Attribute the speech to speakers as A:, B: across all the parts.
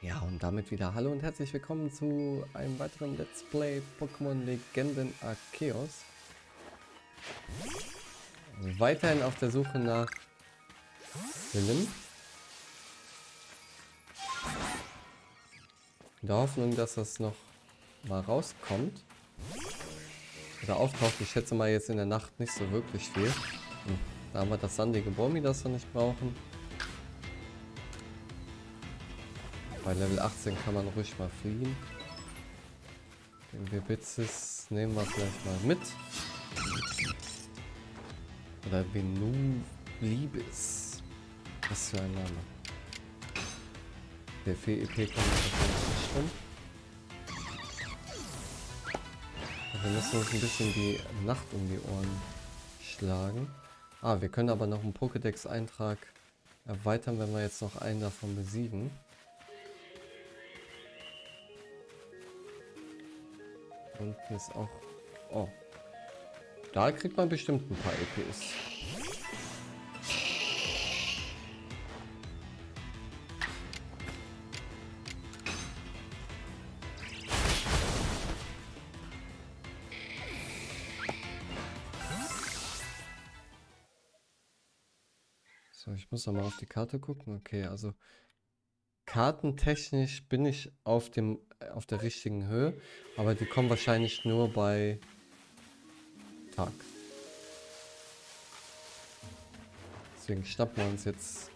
A: Ja, und damit wieder hallo und herzlich willkommen zu einem weiteren Let's Play Pokémon Legenden Arceus. Weiterhin auf der Suche nach Willem. In der Hoffnung, dass das noch mal rauskommt. Oder auftaucht. Ich schätze mal jetzt in der Nacht nicht so wirklich viel. Hm, da haben wir das sandige Bomi, das wir nicht brauchen. Bei Level 18 kann man ruhig mal fliehen. Den Bebitzis nehmen wir vielleicht mal mit. Oder Venu Liebes. Was für ein Name. Der 4 EP kommt nicht rum. Wir müssen uns ein bisschen die Nacht um die Ohren schlagen. Ah, wir können aber noch einen Pokédex-Eintrag erweitern, wenn wir jetzt noch einen davon besiegen. Unten ist auch... Oh. Da kriegt man bestimmt ein paar EPs. So, ich muss nochmal auf die Karte gucken. Okay, also kartentechnisch bin ich auf dem auf der richtigen Höhe, aber die kommen wahrscheinlich nur bei Tag. Deswegen schnappen wir uns jetzt.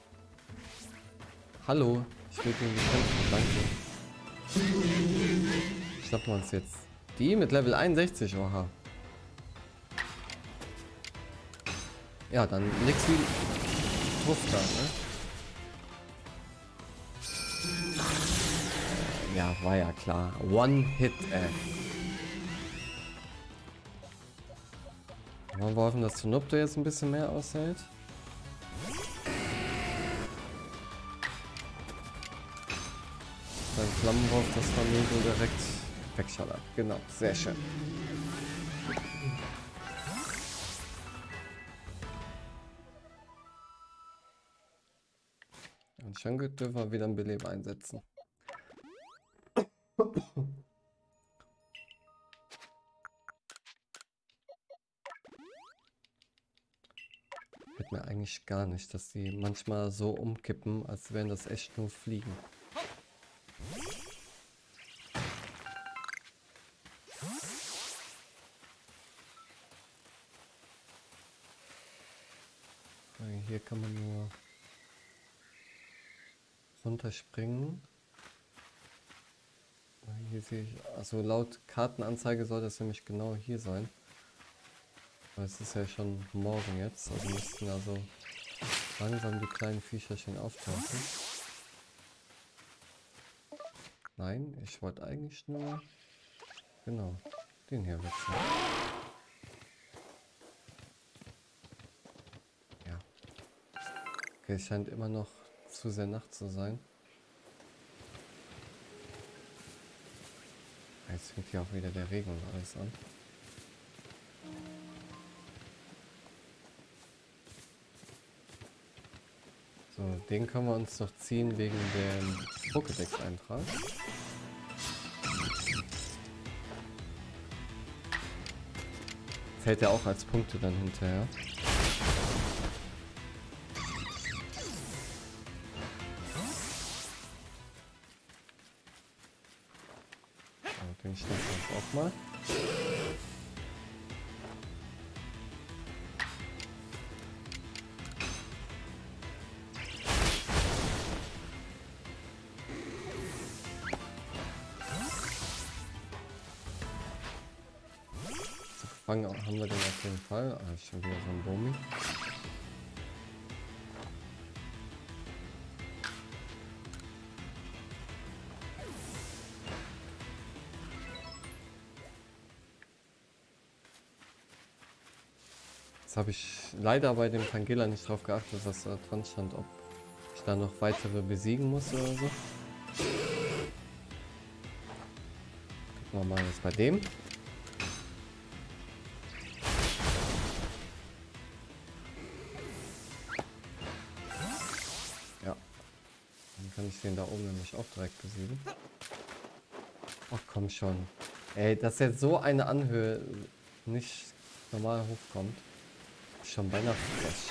A: Hallo, ich will gegen die kämpfen, danke. Schnappen wir uns jetzt die mit Level 61, oha. Ja, dann nix wie Truff da, ne? Ja, war ja klar. One Hit, ey. Wollen wir hoffen, dass Zunopto jetzt ein bisschen mehr aushält? Sein Flammenwurf das Vermögen direkt wegschallert. Genau, sehr schön. Und schon dürfen wir wieder ein Beleber einsetzen. Hört mir eigentlich gar nicht, dass die manchmal so umkippen, als wären das echt nur Fliegen. Hier kann man nur runterspringen. Hier sehe ich, also laut Kartenanzeige soll das nämlich genau hier sein. Aber es ist ja schon morgen jetzt, also müssten also langsam die kleinen Viecherchen auftauchen. Nein, ich wollte eigentlich nur, genau, den hier wechseln. Ja. Okay, es scheint immer noch zu sehr Nacht zu sein. Jetzt fängt hier auch wieder der Regen und alles an. So, den können wir uns noch ziehen wegen dem Pokédex-Eintrag. Zählt er auch als Punkte dann hinterher. Den wir uns auch mal. So, gefangen haben wir den auf jeden Fall. Ah, schon wieder so ein Bomi. Jetzt habe ich leider bei dem Tangela nicht drauf geachtet, was da dran stand, ob ich da noch weitere besiegen muss oder so. Gucken wir mal jetzt bei dem. Ja. Dann kann ich den da oben nämlich auch direkt besiegen. Ach komm schon. Ey, dass jetzt so eine Anhöhe nicht normal hochkommt. Schon beinahe frech.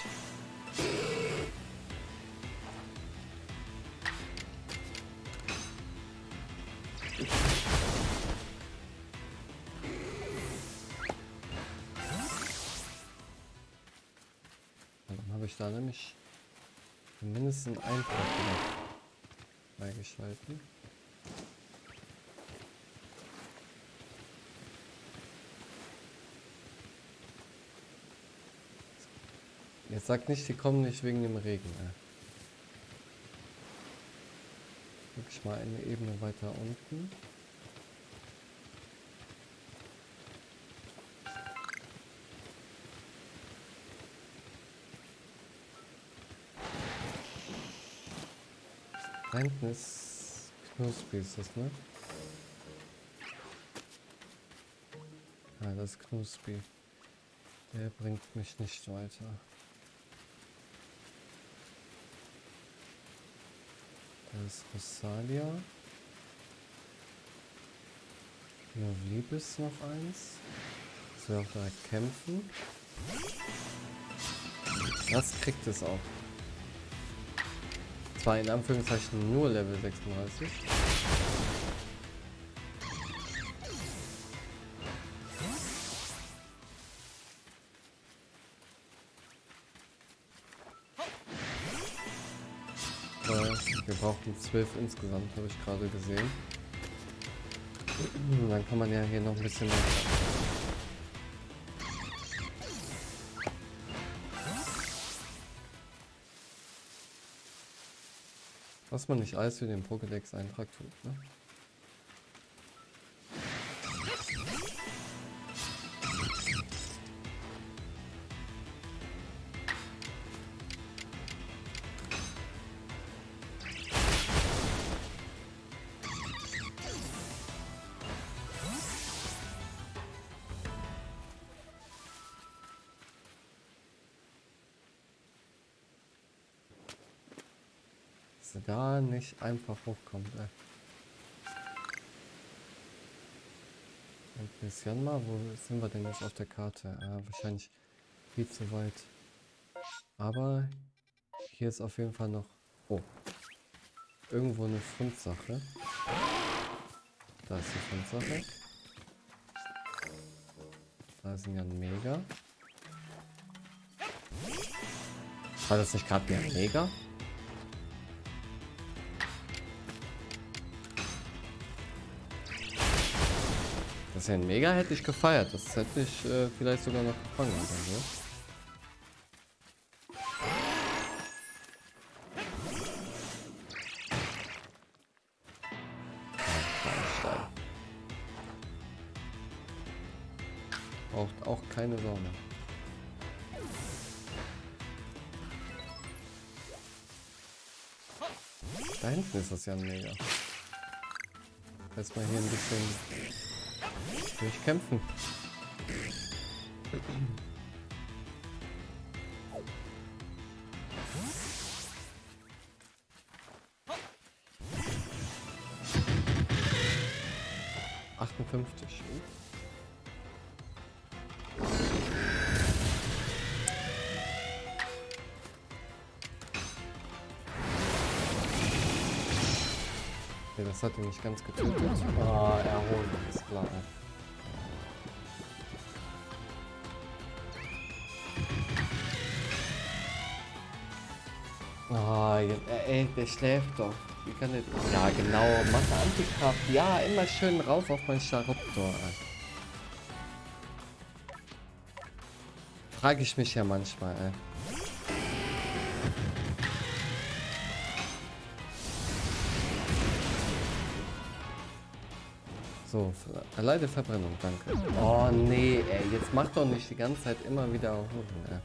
A: Dann habe ich da nämlich mindestens einen Tag freigeschalten. Jetzt sagt nicht, die kommen nicht wegen dem Regen. Ey. Wirklich mal eine Ebene weiter unten. Da hinten ist Knuspri, ist das, ne? Ja, das ist Knuspri. Der bringt mich nicht weiter. Ist Rosalia. Ist noch eins. Wir auch direkt kämpfen. Das kriegt es auch. Zwar in Anführungszeichen nur Level 36. Brauchen 12 insgesamt, habe ich gerade gesehen. Dann kann man ja hier noch ein bisschen Was man nicht alles für den Pokédex-Eintrag tut, ne? Nicht einfach hochkommt. Ey. Ein bisschen mal, wo sind wir denn jetzt auf der Karte? Äh, wahrscheinlich viel zu weit. Aber hier ist auf jeden Fall noch... Oh. Irgendwo eine Fundsache. Da ist die Fundsache. Da ist ein Mega. War das nicht gerade ein Mega? Das ist ja ein Mega hätte ich gefeiert. Das hätte ich äh, vielleicht sogar noch gefangen. Oder so. Braucht auch keine Sonne. Da hinten ist das ja ein Mega. Erstmal hier ein bisschen Durchkämpfen. Achtundfünfzig. Das hat ihn nicht ganz getötet. Ah, erholen, ist klar. Ah, ey, der schläft doch. Wie kann der... Ja, genau. Masse Antikraft. Ja, immer schön rauf auf mein Charuptor. Frage ich mich ja manchmal, ey. So, alleine Verbrennung, danke. Oh nee, ey, jetzt mach doch nicht die ganze Zeit immer wieder erholen, ey.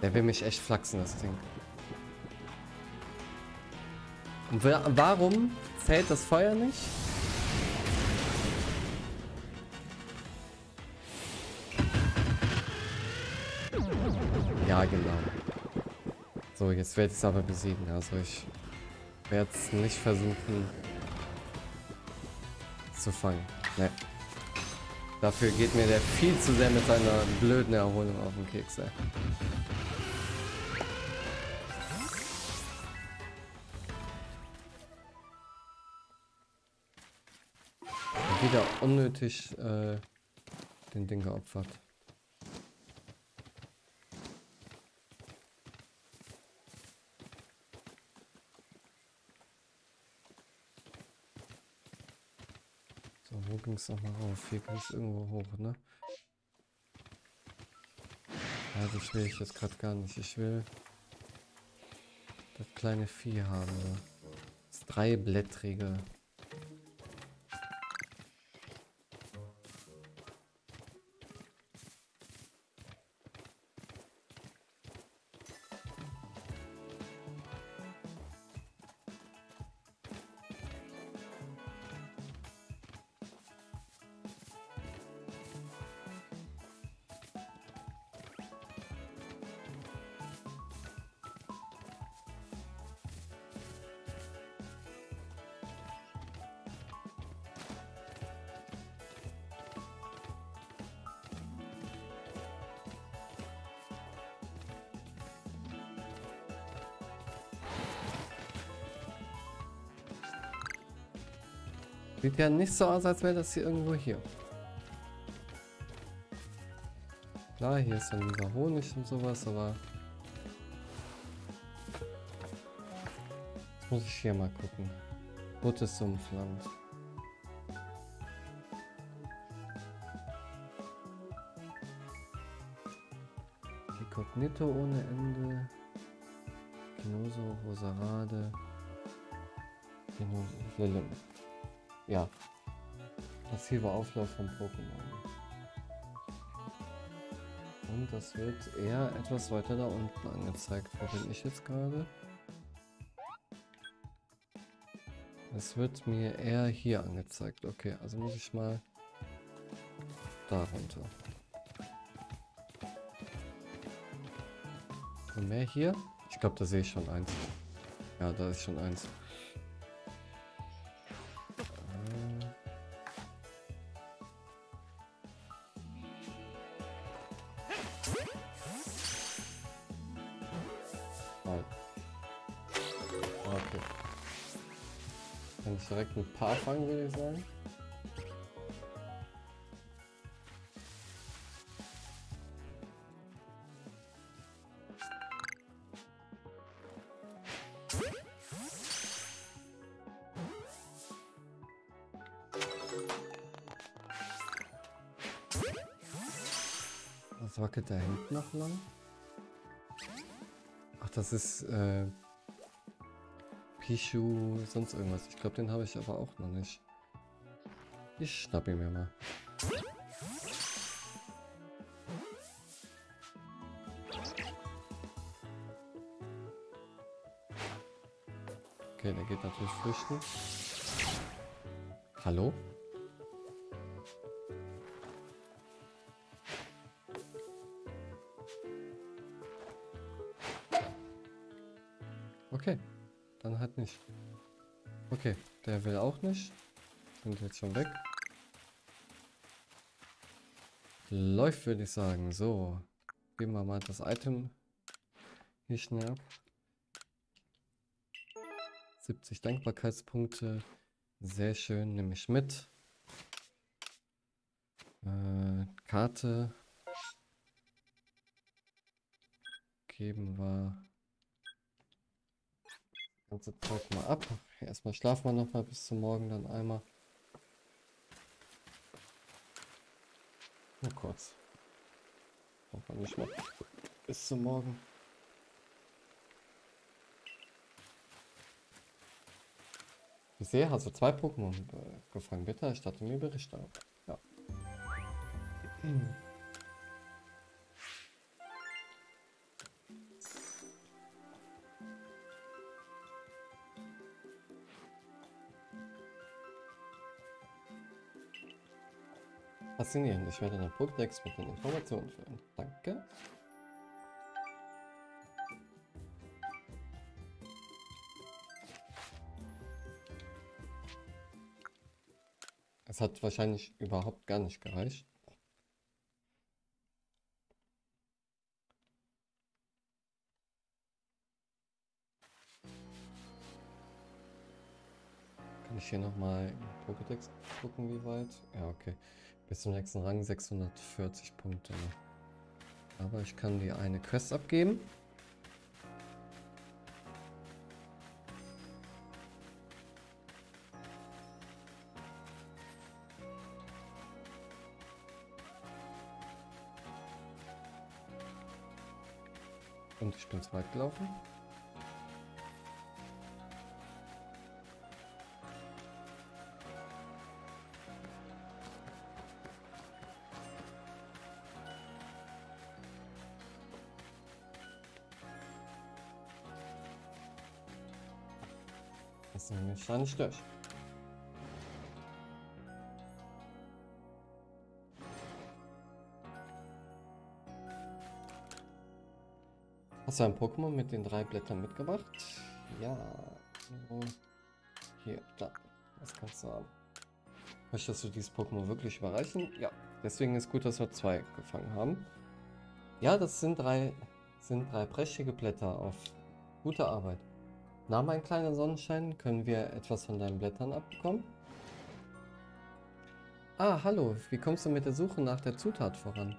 A: Der will mich echt flachsen, das Ding. Und warum zählt das Feuer nicht? So, jetzt werde ich es aber besiegen. Also ich werde es nicht versuchen zu fangen. Ne. Dafür geht mir der viel zu sehr mit seiner blöden Erholung auf den Keks. Ey. Wieder unnötig äh, den Ding geopfert. wo ging es nochmal rauf? Hier ging es irgendwo hoch, ne? Ja, das will ich jetzt gerade gar nicht. Ich will das kleine Vieh haben. Das dreiblättrige. Sieht ja nicht so aus, als wäre das hier irgendwo hier. Klar, hier ist dann dieser Honig und sowas, aber... Jetzt muss ich hier mal gucken. Gutes Sumpfland. Inkognito ohne Ende. Genoso, Rosarade. Genoso, ja. Passiver Auflauf von Pokémon. Und das wird eher etwas weiter da unten angezeigt. Wo bin ich jetzt gerade? Es wird mir eher hier angezeigt. Okay, also muss ich mal da runter. Und mehr hier? Ich glaube, da sehe ich schon eins. Ja, da ist schon eins. Direkt ein paar fangen, würde ich sagen. Was wackelt da hinten noch lang? Ach, das ist äh, Pichu, sonst irgendwas. Ich glaube, den habe ich aber auch noch nicht. Ich schnapp ihn mir mal. Okay, der geht natürlich flüchten. Hallo? Nicht. Okay, der will auch nicht. Sind jetzt schon weg. Läuft, würde ich sagen. So. Geben wir mal das Item hier schnell ab. 70 Dankbarkeitspunkte. Sehr schön, nehme ich mit. Äh, Karte. Geben wir ganze Zeug mal ab. Erstmal schlafen wir noch mal bis zum Morgen dann einmal. Nur kurz. Braucht nicht mal bis zum Morgen. Ich sehe, hast du zwei Pokémon äh, gefangen. Bitte erstatte mir Berichte ab. Ja. faszinierend. Ich werde den Pokédex mit den Informationen füllen. Danke. Es hat wahrscheinlich überhaupt gar nicht gereicht. Kann ich hier nochmal im Pokédex gucken, wie weit? Ja, okay. Bis zum nächsten Rang 640 Punkte. Aber ich kann die eine Quest abgeben. Und ich bin zu weit gelaufen. Schon nicht durch. Hast du ein Pokémon mit den drei Blättern mitgebracht? Ja. Hier, da. Was kannst du haben? Möchtest du dieses Pokémon wirklich überreichen? Ja. Deswegen ist gut, dass wir zwei gefangen haben. Ja, das sind drei, sind drei prächtige Blätter auf gute Arbeit. Nach mein kleiner Sonnenschein können wir etwas von deinen Blättern abbekommen. Ah, hallo. Wie kommst du mit der Suche nach der Zutat voran?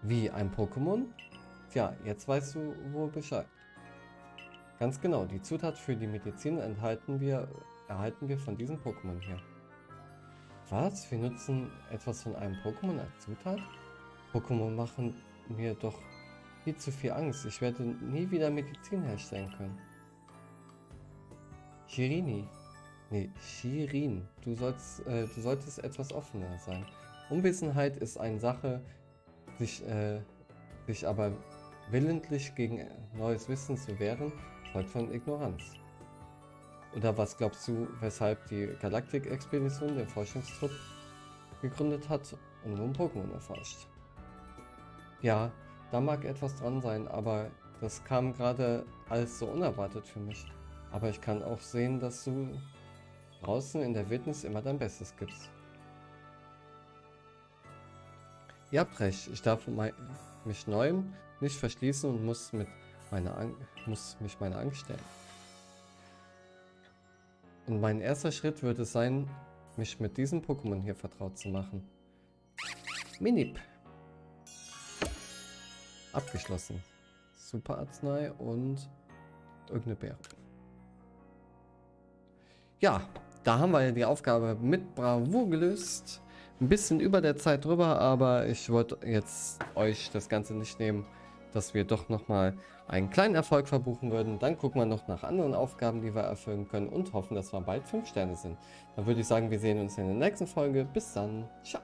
A: Wie, ein Pokémon? Tja, jetzt weißt du wohl Bescheid. Ganz genau, die Zutat für die Medizin enthalten wir, erhalten wir von diesem Pokémon hier. Was? Wir nutzen etwas von einem Pokémon als Zutat? Pokémon machen mir doch viel zu viel Angst. Ich werde nie wieder Medizin herstellen können. Shirini. Nee, Shirin. Du, sollst, äh, du solltest etwas offener sein. Unwissenheit ist eine Sache, sich, äh, sich aber willentlich gegen neues Wissen zu wehren, zeugt von Ignoranz. Oder was glaubst du, weshalb die Galaktik-Expedition den Forschungstrupp gegründet hat und nun Pokémon erforscht? Ja, da mag etwas dran sein, aber das kam gerade alles so unerwartet für mich. Aber ich kann auch sehen, dass du draußen in der Wildnis immer dein Bestes gibst. Ja, Brech, ich darf mich neuem nicht verschließen und muss, mit meiner muss mich meiner Angst stellen. Und mein erster Schritt wird es sein, mich mit diesem Pokémon hier vertraut zu machen. Minip. Abgeschlossen. Super Arznei und irgendeine Beere. Ja, da haben wir die Aufgabe mit Bravour gelöst. Ein bisschen über der Zeit drüber, aber ich wollte jetzt euch das Ganze nicht nehmen, dass wir doch nochmal einen kleinen Erfolg verbuchen würden. Dann gucken wir noch nach anderen Aufgaben, die wir erfüllen können und hoffen, dass wir bald 5 Sterne sind. Dann würde ich sagen, wir sehen uns in der nächsten Folge. Bis dann. Ciao.